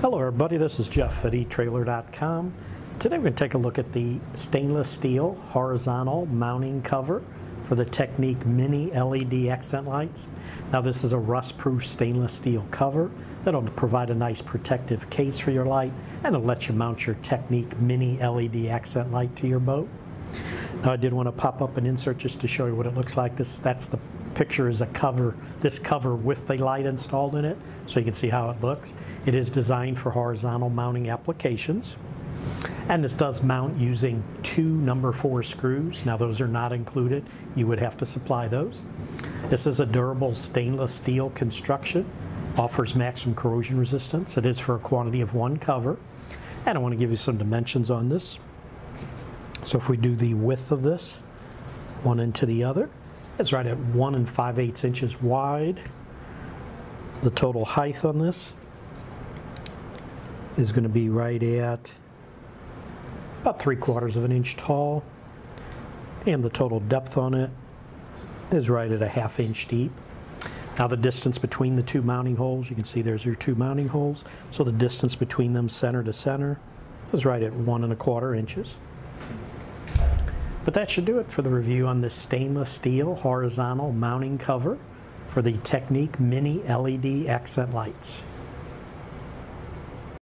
Hello everybody, this is Jeff at eTrailer.com. Today we're going to take a look at the stainless steel horizontal mounting cover for the TecNiq Mini LED accent lights. Now this is a rust-proof stainless steel cover that'll provide a nice protective case for your light and it'll let you mount your TecNiq Mini LED accent light to your boat. Now I did want to pop up an insert just to show you what it looks like. This That's the picture is a cover, this cover with the light installed in it, so you can see how it looks. It is designed for horizontal mounting applications. And this does mount using two number four screws. Now those are not included. You would have to supply those. This is a durable stainless steel construction. Offers maximum corrosion resistance. It is for a quantity of one cover. And I want to give you some dimensions on this. So if we do the width of this, one into the other, it's right at one and five eighths inches wide. The total height on this is going to be right at about three quarters of an inch tall. And the total depth on it is right at a half inch deep. Now the distance between the two mounting holes, you can see there's your two mounting holes. So the distance between them center to center is right at one and a quarter inches. But that should do it for the review on this stainless steel horizontal mounting cover for the TecNiq Mini LED accent lights.